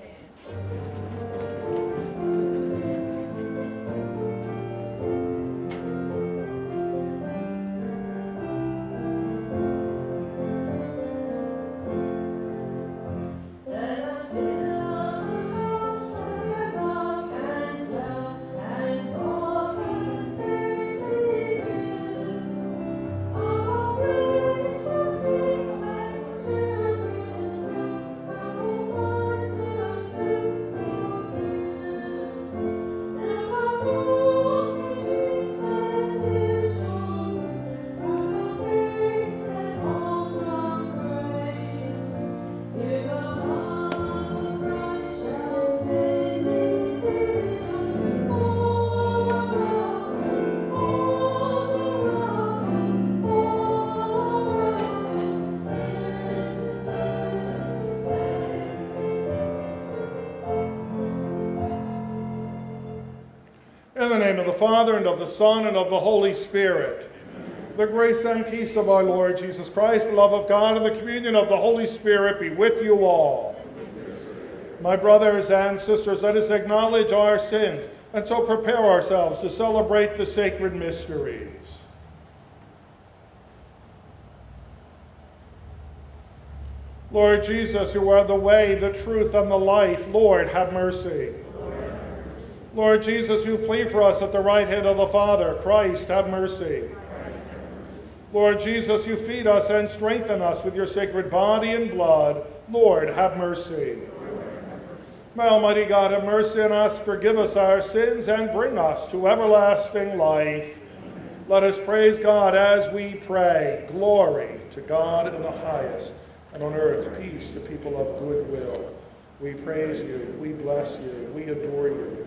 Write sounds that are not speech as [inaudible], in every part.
Yeah. In the name of the Father, and of the Son, and of the Holy Spirit. Amen. The grace and peace of our Lord Jesus Christ, the love of God, and the communion of the Holy Spirit be with you all. My brothers and sisters, let us acknowledge our sins and so prepare ourselves to celebrate the sacred mysteries. Lord Jesus, who are the way, the truth, and the life, Lord, have mercy. Lord Jesus, you plead for us at the right hand of the Father, Christ, have mercy. Lord Jesus, you feed us and strengthen us with your sacred body and blood, Lord, have mercy. May Almighty God have mercy on us, forgive us our sins, and bring us to everlasting life. Let us praise God as we pray. Glory to God in the highest, and on earth peace to people of good will. We praise you, we bless you, we adore you.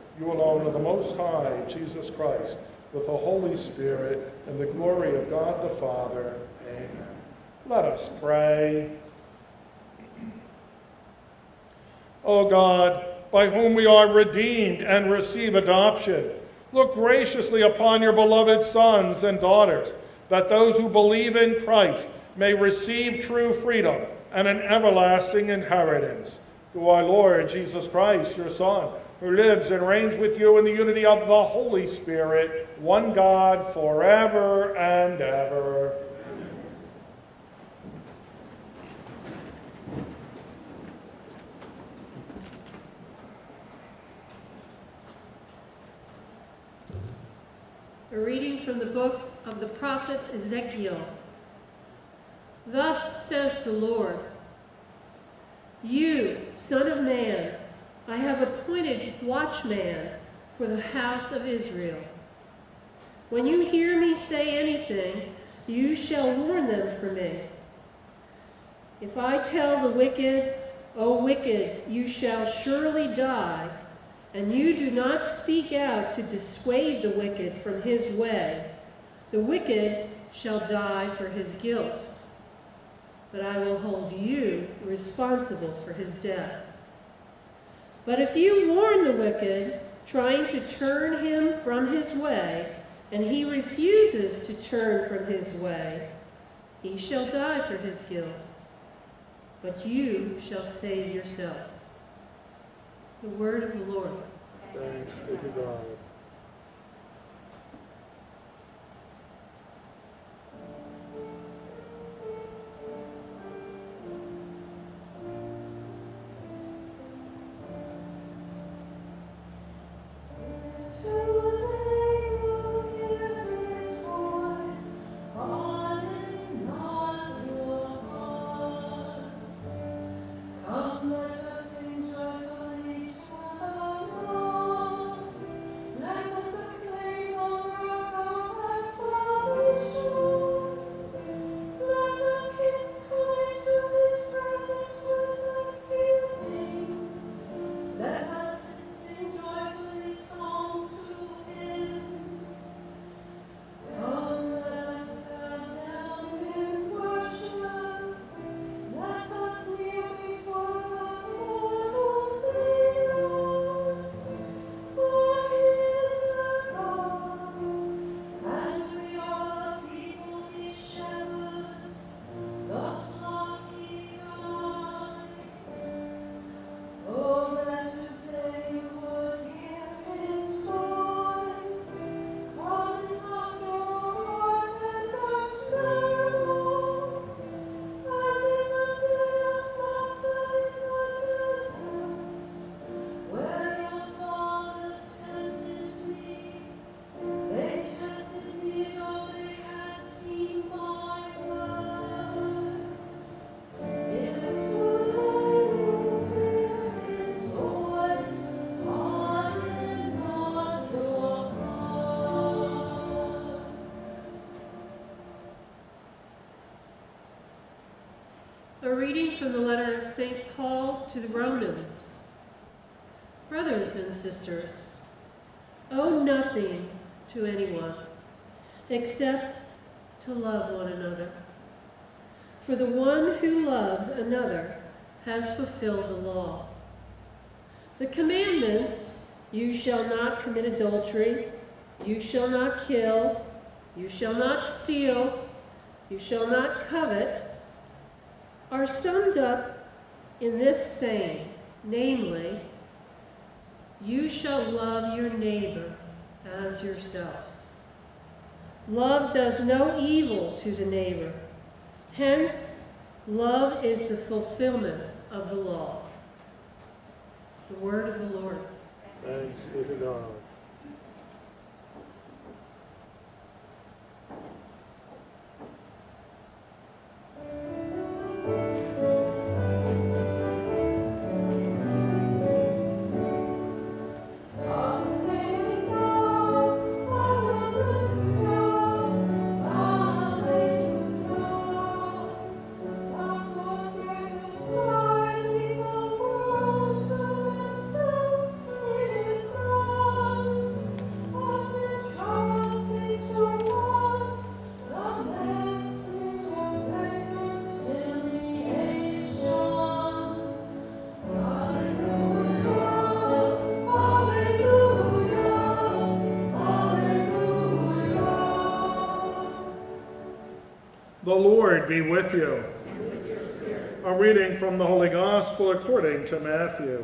You alone are the Most High, Jesus Christ, with the Holy Spirit and the glory of God the Father. Amen. Let us pray. O God, by whom we are redeemed and receive adoption, look graciously upon your beloved sons and daughters, that those who believe in Christ may receive true freedom and an everlasting inheritance. Through our Lord Jesus Christ, your Son, who lives and reigns with you in the unity of the Holy Spirit, one God, forever and ever. A reading from the book of the prophet Ezekiel. Thus says the Lord, You, son of man, I have appointed watchman for the house of Israel. When you hear me say anything, you shall warn them for me. If I tell the wicked, O wicked, you shall surely die, and you do not speak out to dissuade the wicked from his way, the wicked shall die for his guilt. But I will hold you responsible for his death. But if you warn the wicked, trying to turn him from his way, and he refuses to turn from his way, he shall die for his guilt. But you shall save yourself. The word of the Lord. Thanks be to God. From the letter of St. Paul to the Romans. Brothers and sisters, owe nothing to anyone except to love one another. For the one who loves another has fulfilled the law. The commandments you shall not commit adultery, you shall not kill, you shall not steal, you shall not covet are summed up in this saying, namely, you shall love your neighbor as yourself. Love does no evil to the neighbor. Hence, love is the fulfillment of the law. The word of the Lord. Thanks be to God. The be with you. A reading from the Holy Gospel according to Matthew.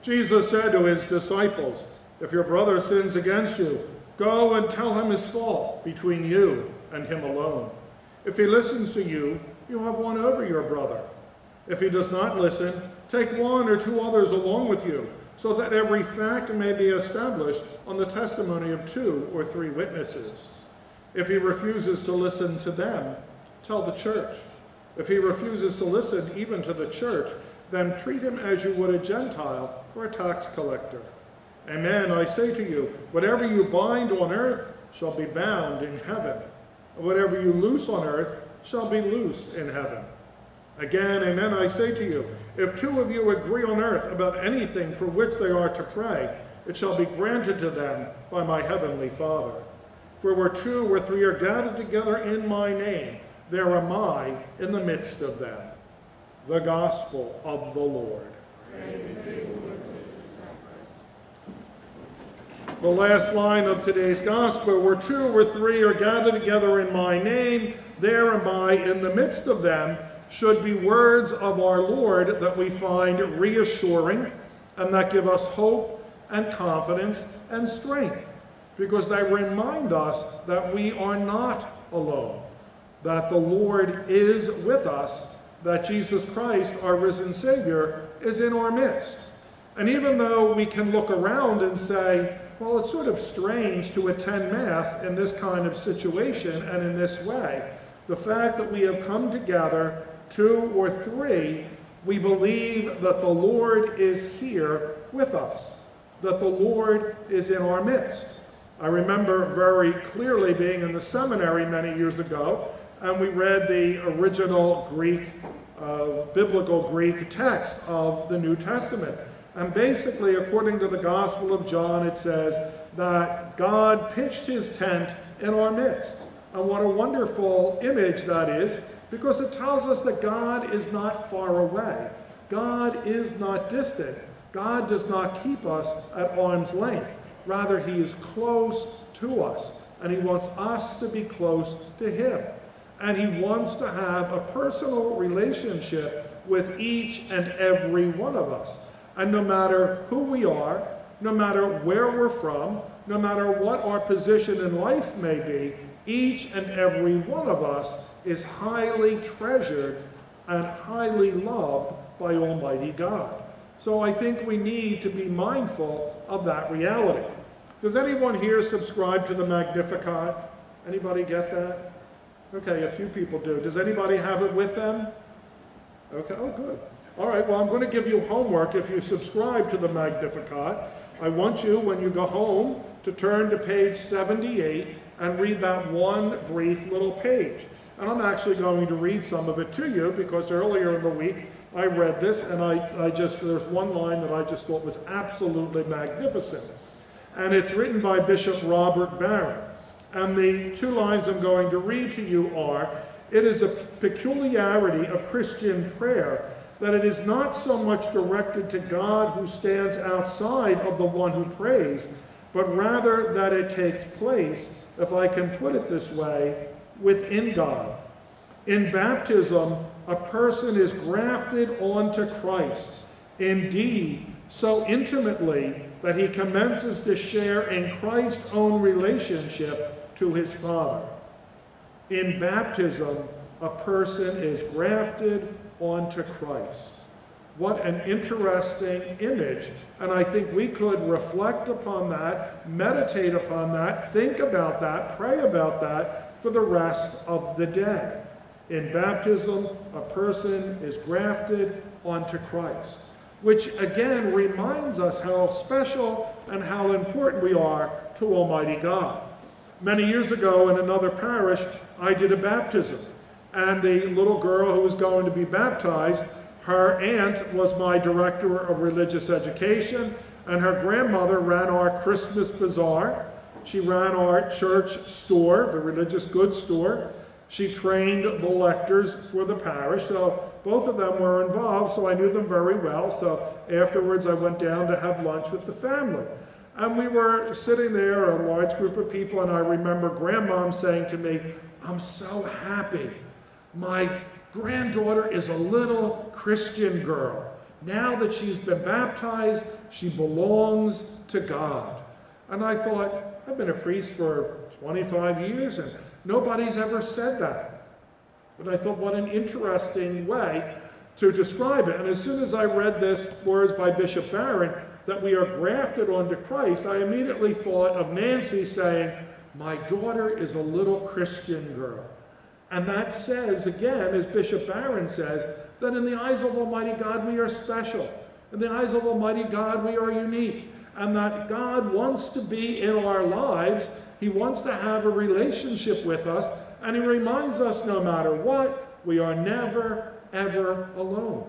Jesus said to his disciples, If your brother sins against you, go and tell him his fault between you and him alone. If he listens to you, you have won over your brother. If he does not listen, take one or two others along with you, so that every fact may be established on the testimony of two or three witnesses. If he refuses to listen to them, tell the church. If he refuses to listen even to the church, then treat him as you would a Gentile or a tax collector. Amen, I say to you, whatever you bind on earth shall be bound in heaven, and whatever you loose on earth shall be loosed in heaven. Again, amen, I say to you, if two of you agree on earth about anything for which they are to pray, it shall be granted to them by my heavenly Father. For where two or three are gathered together in my name, there am I in the midst of them. The Gospel of the Lord. The last line of today's Gospel, where two or three are gathered together in my name, there am I in the midst of them, should be words of our Lord that we find reassuring and that give us hope and confidence and strength because they remind us that we are not alone, that the Lord is with us, that Jesus Christ, our risen Savior, is in our midst. And even though we can look around and say, well, it's sort of strange to attend Mass in this kind of situation and in this way, the fact that we have come together, two or three, we believe that the Lord is here with us, that the Lord is in our midst. I remember very clearly being in the seminary many years ago, and we read the original Greek, uh, biblical Greek text of the New Testament. And basically, according to the Gospel of John, it says that God pitched his tent in our midst. And what a wonderful image that is, because it tells us that God is not far away. God is not distant. God does not keep us at arm's length. Rather, he is close to us, and he wants us to be close to him. And he wants to have a personal relationship with each and every one of us. And no matter who we are, no matter where we're from, no matter what our position in life may be, each and every one of us is highly treasured and highly loved by Almighty God. So I think we need to be mindful of that reality. Does anyone here subscribe to the Magnificat? Anybody get that? Okay, a few people do. Does anybody have it with them? Okay, oh good. All right, well I'm going to give you homework if you subscribe to the Magnificat. I want you, when you go home, to turn to page 78 and read that one brief little page. And I'm actually going to read some of it to you because earlier in the week I read this and I, I just, there's one line that I just thought was absolutely magnificent. And it's written by Bishop Robert Barron. And the two lines I'm going to read to you are It is a peculiarity of Christian prayer that it is not so much directed to God who stands outside of the one who prays, but rather that it takes place, if I can put it this way, within God. In baptism, a person is grafted onto Christ, indeed, so intimately that he commences to share in Christ's own relationship to his Father. In baptism, a person is grafted onto Christ. What an interesting image. And I think we could reflect upon that, meditate upon that, think about that, pray about that for the rest of the day. In baptism, a person is grafted onto Christ, which again reminds us how special and how important we are to Almighty God. Many years ago in another parish, I did a baptism, and the little girl who was going to be baptized, her aunt was my director of religious education, and her grandmother ran our Christmas bazaar. She ran our church store, the religious goods store. She trained the lectors for the parish, so both of them were involved, so I knew them very well. So afterwards, I went down to have lunch with the family. And we were sitting there, a large group of people, and I remember grandmom saying to me, I'm so happy. My granddaughter is a little Christian girl. Now that she's been baptized, she belongs to God. And I thought, I've been a priest for 25 years and nobody's ever said that. But I thought, what an interesting way to describe it. And as soon as I read this words by Bishop Barron, that we are grafted onto Christ, I immediately thought of Nancy saying, My daughter is a little Christian girl. And that says, again, as Bishop Barron says, that in the eyes of Almighty God we are special. In the eyes of Almighty God we are unique and that God wants to be in our lives. He wants to have a relationship with us, and He reminds us no matter what, we are never, ever alone.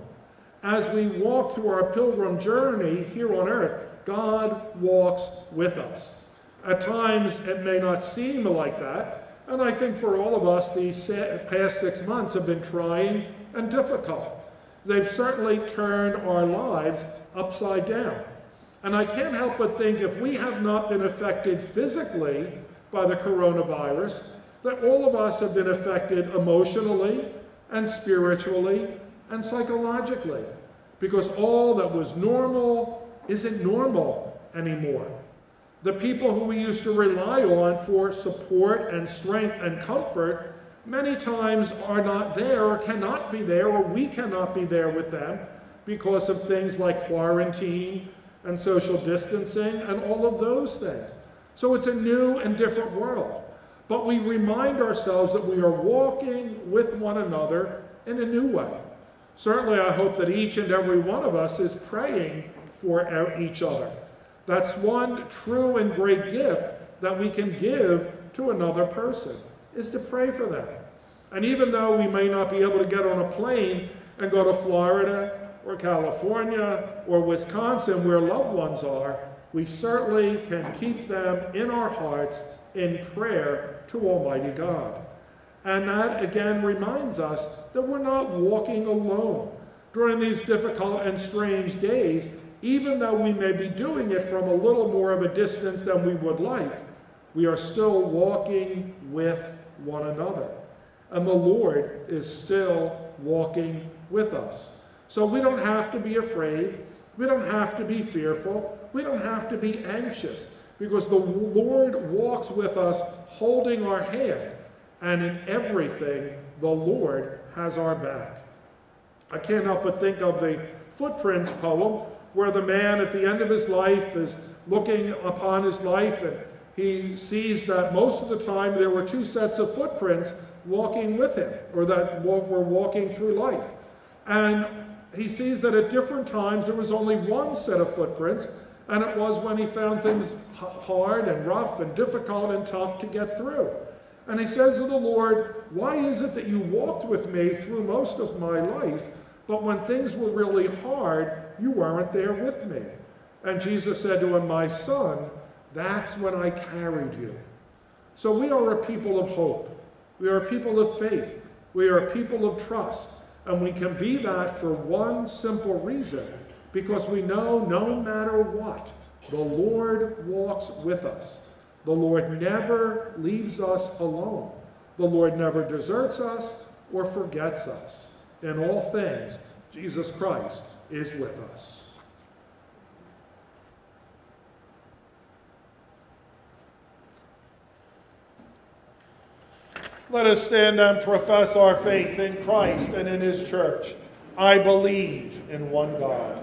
As we walk through our pilgrim journey here on earth, God walks with us. At times, it may not seem like that, and I think for all of us, these past six months have been trying and difficult. They've certainly turned our lives upside down. And I can't help but think if we have not been affected physically by the coronavirus, that all of us have been affected emotionally and spiritually and psychologically. Because all that was normal isn't normal anymore. The people who we used to rely on for support and strength and comfort many times are not there or cannot be there or we cannot be there with them because of things like quarantine and social distancing and all of those things. So it's a new and different world. But we remind ourselves that we are walking with one another in a new way. Certainly, I hope that each and every one of us is praying for each other. That's one true and great gift that we can give to another person, is to pray for them. And even though we may not be able to get on a plane and go to Florida or California or Wisconsin where loved ones are, we certainly can keep them in our hearts in prayer to Almighty God. And that again reminds us that we're not walking alone during these difficult and strange days, even though we may be doing it from a little more of a distance than we would like, we are still walking with one another. And the Lord is still walking with us. So we don't have to be afraid. We don't have to be fearful. We don't have to be anxious because the Lord walks with us holding our hand. And in everything, the Lord has our back. I can't help but think of the Footprints poem where the man at the end of his life is looking upon his life and he sees that most of the time there were two sets of footprints walking with him or that were walking through life. And he sees that at different times there was only one set of footprints, and it was when he found things hard and rough and difficult and tough to get through. And he says to the Lord, Why is it that you walked with me through most of my life, but when things were really hard, you weren't there with me? And Jesus said to him, My son, that's when I carried you. So we are a people of hope. We are a people of faith. We are a people of trust. And we can be that for one simple reason because we know no matter what, the Lord walks with us. The Lord never leaves us alone. The Lord never deserts us or forgets us. In all things, Jesus Christ is with us. Let us stand and profess our faith in Christ and in his church. I believe in one God,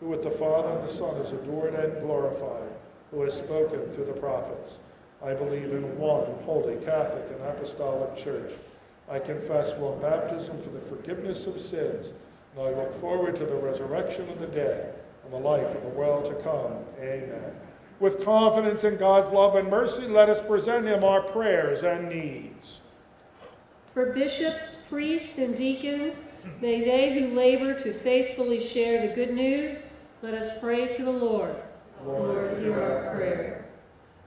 who with the Father and the Son is adored and glorified, who has spoken through the prophets. I believe in one holy Catholic and Apostolic Church. I confess one baptism for the forgiveness of sins, and I look forward to the resurrection of the dead and the life of the world to come. Amen. With confidence in God's love and mercy, let us present him our prayers and needs. For bishops, priests, and deacons, may they who labor to faithfully share the good news, let us pray to the Lord. Lord, hear our prayer.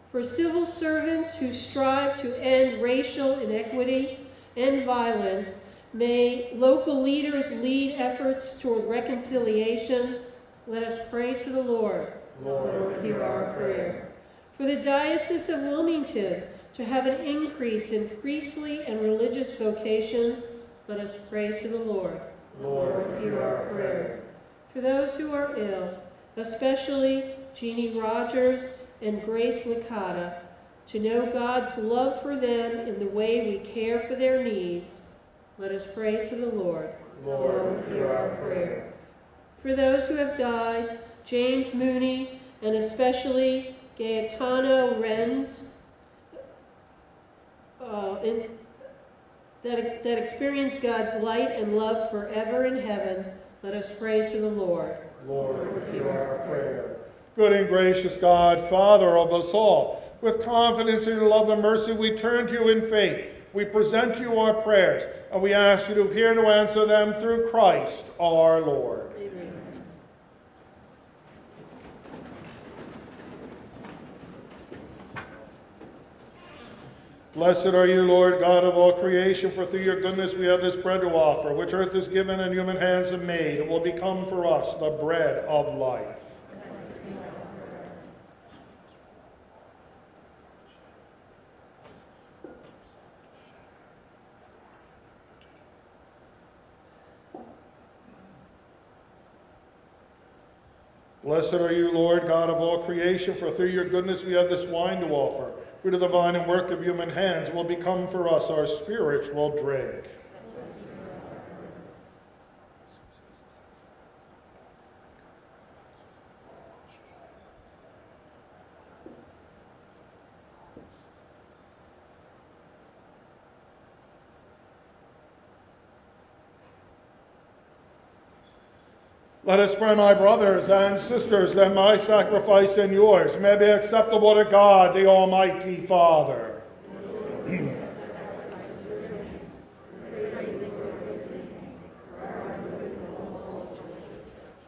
For civil servants who strive to end racial inequity and violence, may local leaders lead efforts toward reconciliation. Let us pray to the Lord. Lord, hear our prayer. For the Diocese of Wilmington, to have an increase in priestly and religious vocations, let us pray to the Lord. Lord, hear our prayer. For those who are ill, especially Jeannie Rogers and Grace Licata, to know God's love for them in the way we care for their needs, let us pray to the Lord. Lord, hear our prayer. For those who have died, James Mooney, and especially Gaetano Renz, uh, in, that, that experience God's light and love forever in heaven, let us pray to the Lord. Lord, hear our prayer. Good and gracious God, Father of us all, with confidence in your love and mercy, we turn to you in faith. We present you our prayers, and we ask you to hear to answer them through Christ our Lord. Blessed are you, Lord God of all creation, for through your goodness we have this bread to offer, which earth has given and human hands have made. It will become for us the bread of life. Blessed are you, Lord God of all creation, for through your goodness we have this wine to offer of the vine and work of human hands, will become for us our spiritual drink. Let us pray, my brothers and sisters, that my sacrifice and yours may be acceptable to God, the Almighty Father. [clears throat]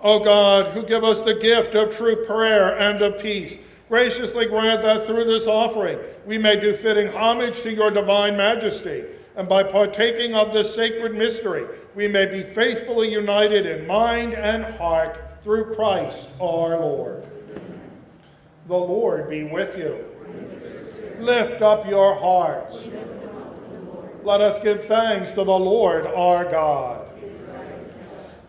o God, who give us the gift of true prayer and of peace, graciously grant that through this offering we may do fitting homage to your divine majesty, and by partaking of this sacred mystery, we may be faithfully united in mind and heart through Christ our Lord. The Lord be with you. Lift up your hearts. Let us give thanks to the Lord our God.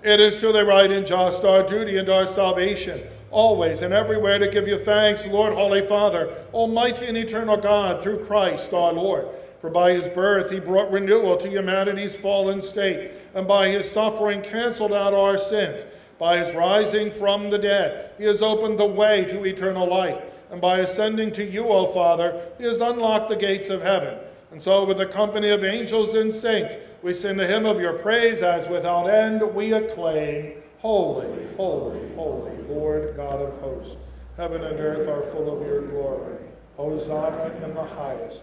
It is truly right and just, our duty and our salvation, always and everywhere to give you thanks, Lord, Holy Father, Almighty and eternal God, through Christ our Lord. For by his birth he brought renewal to humanity's fallen state, and by his suffering canceled out our sins. By his rising from the dead, he has opened the way to eternal life. And by ascending to you, O Father, he has unlocked the gates of heaven. And so, with the company of angels and saints, we sing the hymn of your praise as without end we acclaim, Holy, holy, holy, Lord God of hosts. Heaven and earth are full of your glory. Hosanna in the highest.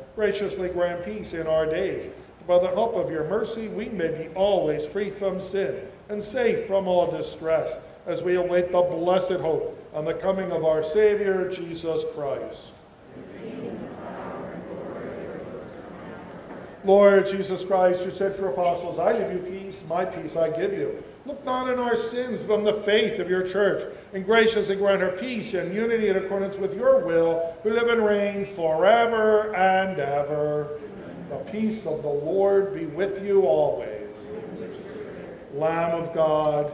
Graciously grant peace in our days. By the hope of your mercy, we may be always free from sin and safe from all distress, as we await the blessed hope and the coming of our Savior, Jesus Christ. Lord Jesus Christ, you said to your apostles, I give you peace, my peace I give you. Look not on our sins, but on the faith of your church, and graciously grant her peace and unity in accordance with your will, who live and reign forever and ever. The peace of the Lord be with you always. Lamb of God.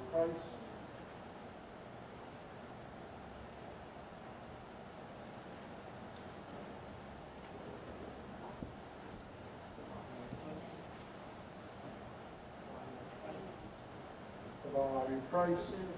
Christ. The body.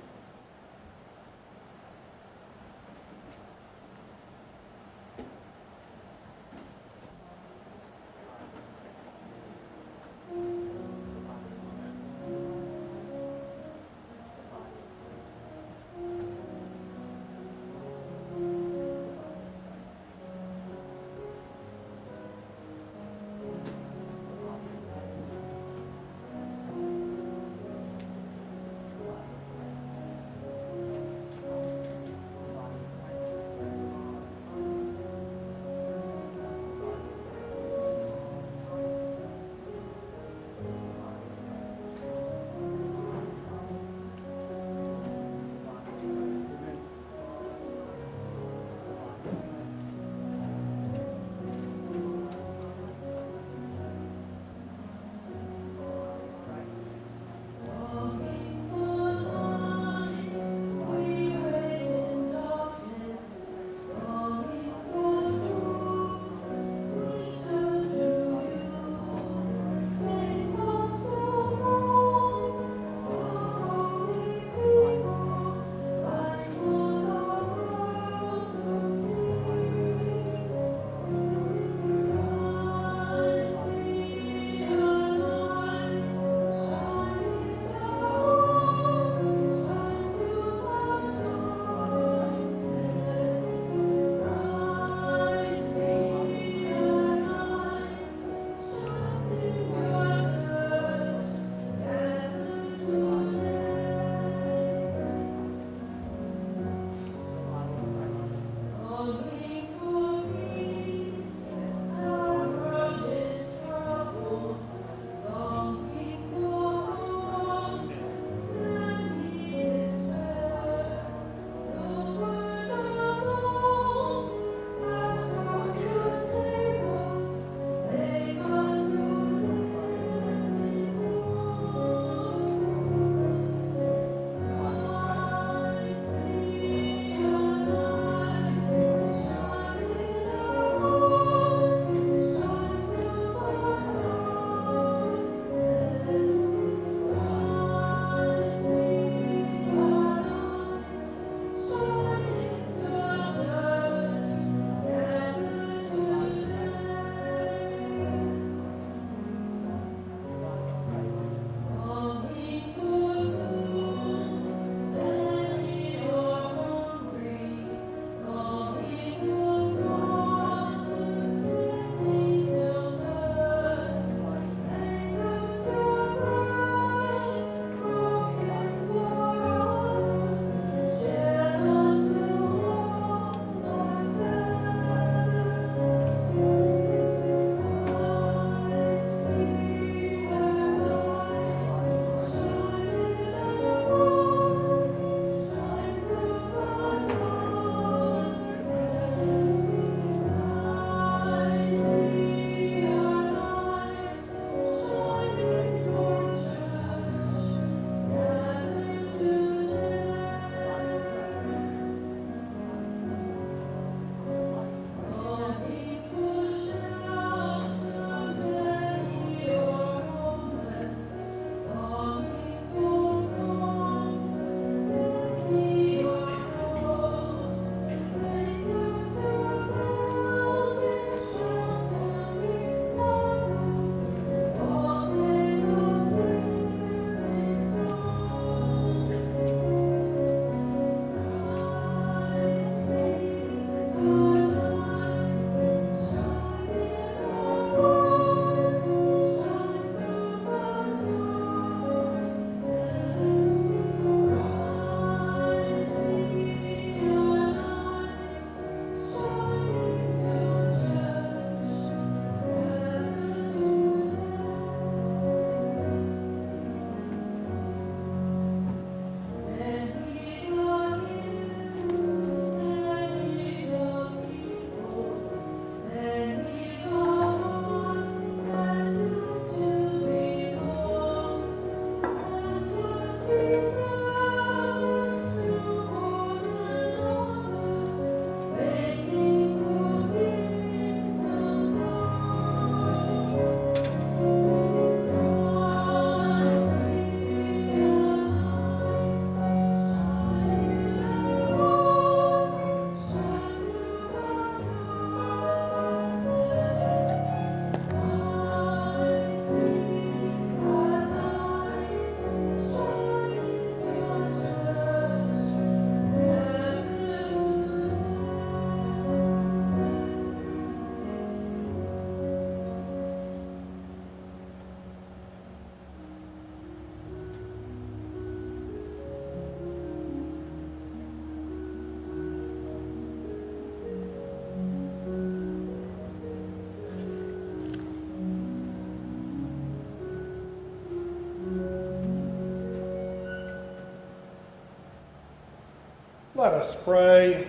Let us pray.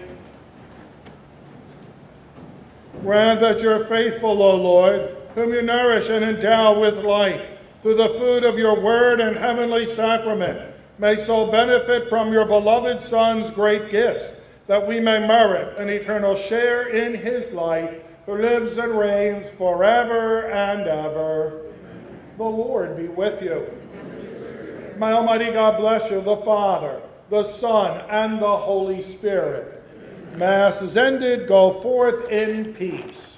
Grant that your faithful, O Lord, whom you nourish and endow with life, through the food of your word and heavenly sacrament, may so benefit from your beloved Son's great gifts, that we may merit an eternal share in his life, who lives and reigns forever and ever. The Lord be with you. May Almighty God bless you, the Father, the Son, and the Holy Spirit. Mass is ended. Go forth in peace.